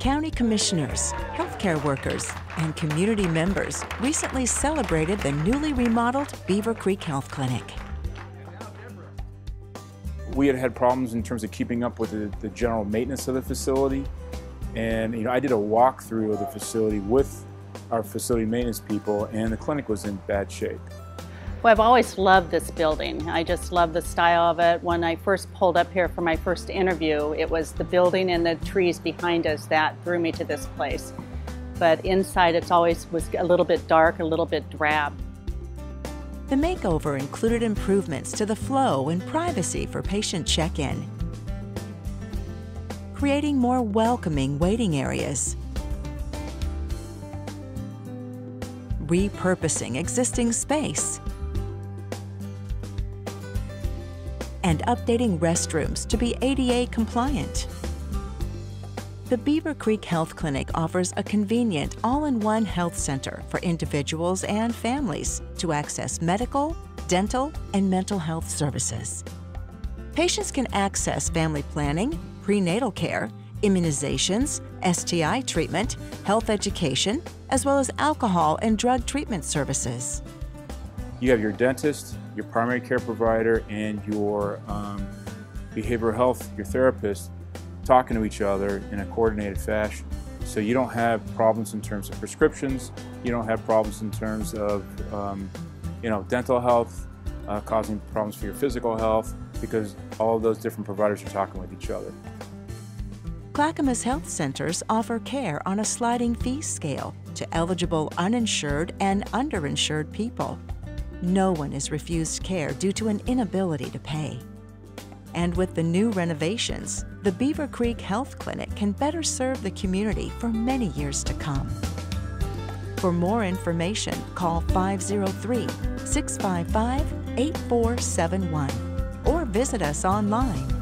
County commissioners, healthcare workers, and community members recently celebrated the newly remodeled Beavercreek Health Clinic. We had had problems in terms of keeping up with the, the general maintenance of the facility. And you know, I did a walkthrough of the facility with our facility maintenance people, and the clinic was in bad shape. Well, I've always loved this building. I just love the style of it. When I first pulled up here for my first interview, it was the building and the trees behind us that drew me to this place. But inside it's always was a little bit dark, a little bit drab. The makeover included improvements to the flow and privacy for patient check-in, creating more welcoming waiting areas, repurposing existing space, and updating restrooms to be ADA compliant. The Beavercreek Health Clinic offers a convenient all-in-one health center for individuals and families to access medical, dental, and mental health services. Patients can access family planning, prenatal care, immunizations, STI treatment, health education, as well as alcohol and drug treatment services. You have your dentist, your primary care provider, and your um, behavioral health, your therapist, talking to each other in a coordinated fashion. So you don't have problems in terms of prescriptions, you don't have problems in terms of um, you know, dental health, uh, causing problems for your physical health, because all of those different providers are talking with each other. Clackamas Health Centers offer care on a sliding fee scale to eligible uninsured and underinsured people. No one is refused care due to an inability to pay. And with the new renovations, the Beavercreek Health Clinic can better serve the community for many years to come. For more information, call 503 655 8471 or visit us online